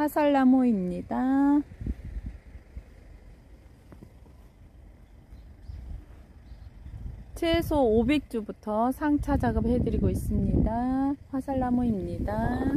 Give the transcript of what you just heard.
화살나무입니다. 최소 500주부터 상차 작업 해드리고 있습니다. 화살나무입니다.